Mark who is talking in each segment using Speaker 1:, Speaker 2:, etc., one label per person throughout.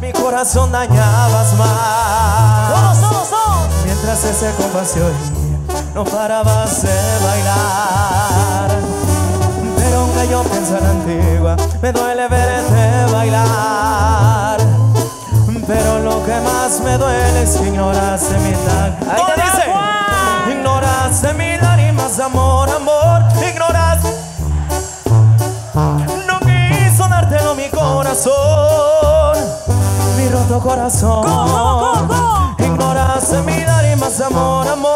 Speaker 1: mi corazón dañabas más.
Speaker 2: Todos, todos, todos.
Speaker 1: Mientras ese compás oía, no parabas de bailar. Pero aunque yo pienso en antigua, me duele verte bailar. Pero lo que más me duele es que ignoraste mi tag.
Speaker 2: Ahí
Speaker 1: ¿Cómo
Speaker 2: te
Speaker 1: dice? Corazón.
Speaker 2: ¿Cómo, cómo, cómo, cómo?
Speaker 1: Ignoraste mi lágrimas, amor, amor.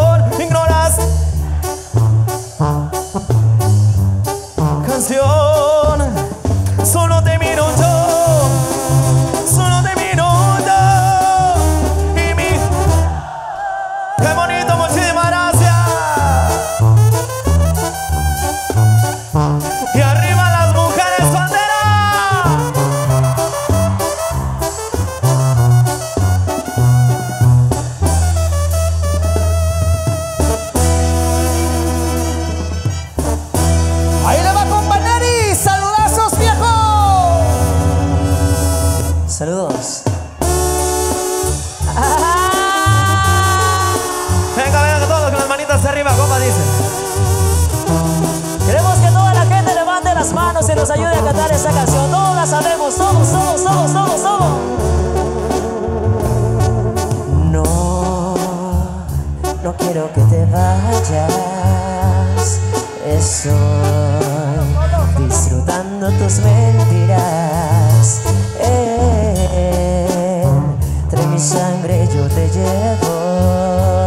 Speaker 2: Saludos.
Speaker 1: Venga, venga, todos con las manitas arriba, compa, dice.
Speaker 2: Queremos que toda la gente levante las manos y nos ayude a cantar esta canción. Todos la sabemos, todos, todos, todos, todos, todos.
Speaker 3: No, no quiero que te vayas. Yo te llevo.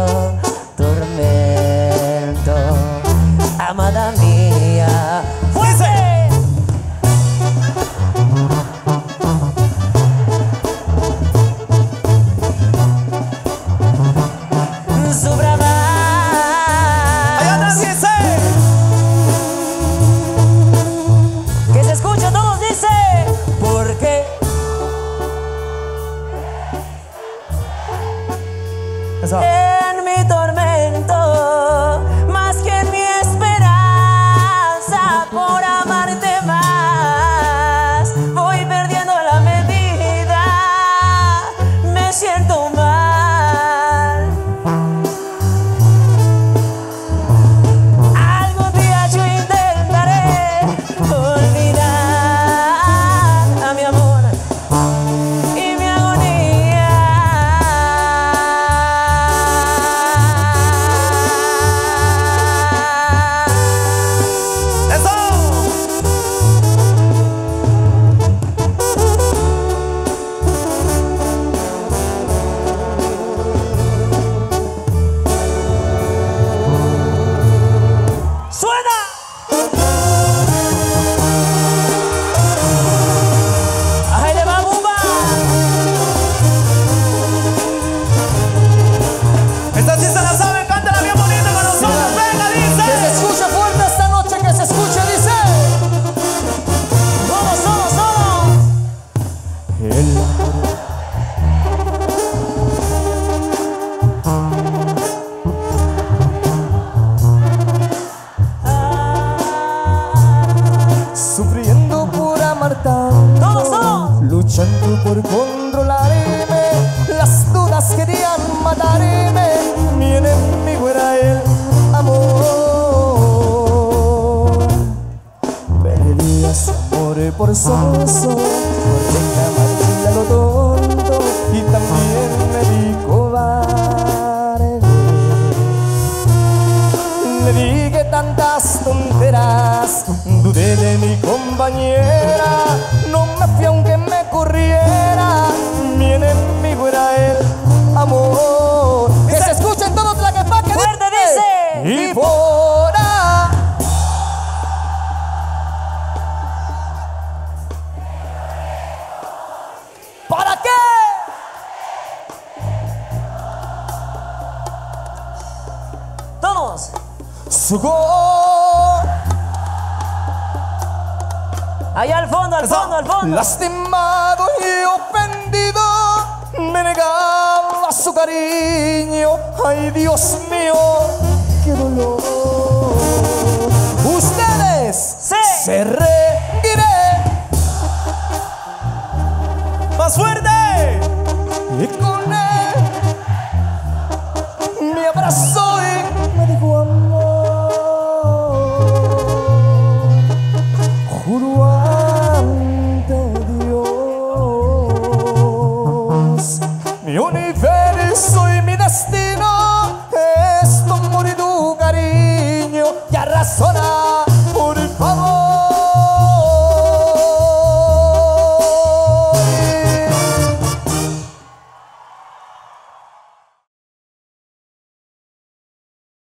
Speaker 4: Luchando por controlarme, las dudas querían matarme. Mi enemigo era el amor. Perdí su amor por soso, por reclamarle a lo tonto y también me di cobarde. Le dije tantas tonteras, dudé de mi compañera, no me fui aunque Su gol.
Speaker 2: Allá al fondo, al fondo, al fondo.
Speaker 4: Lastimado y ofendido, me negaba su cariño. Ay, Dios mío, qué dolor. Ustedes
Speaker 2: Sí.
Speaker 4: se reiré.
Speaker 1: más fuerte.
Speaker 4: Y con él me abrazó Dios,